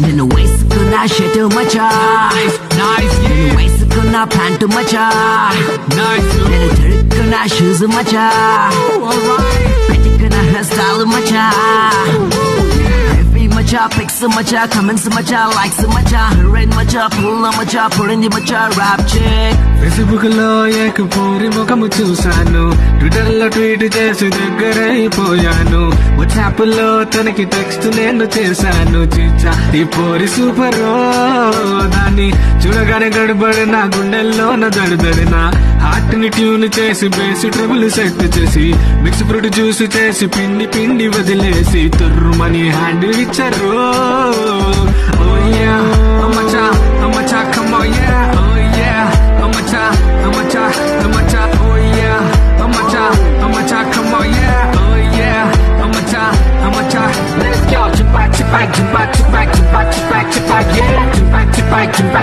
Then a waste could not shed too much Nice, nice, yeah. waste could not plan too much Nice, Then a dirt could not shoes too much oh, Alright. మచా pics మచా comments మచా likes మచా heroin మచా పుల్ల మచా పొడింది మచా rap check ఫేస్బుక్లో ఏక పోరి ముఖము చూశాను. ట్విట్టర్లో ట్వీట్ చేసి దగ్గరైపోయాను. వాట్సాప్లో తనకి టెక్స్ట్ నేను చేశాను. చిచ్చా ఈ పోరి సూపర్ దాన్ని చూడగానే గడబడి నా గుండెల్లో నా హార్ట్ని ట్యూన్ చేసి బేసి ట్రబుల్ సెట్ చేసి మిక్స్ ఫ్రూట్ జ్యూస్ చేసి పిండి పిండి వదిలేసి తుర్రుమని హ్యాండిల్ ఇచ్చారు. back to back to back to back to back to back yeah. To back to back to back.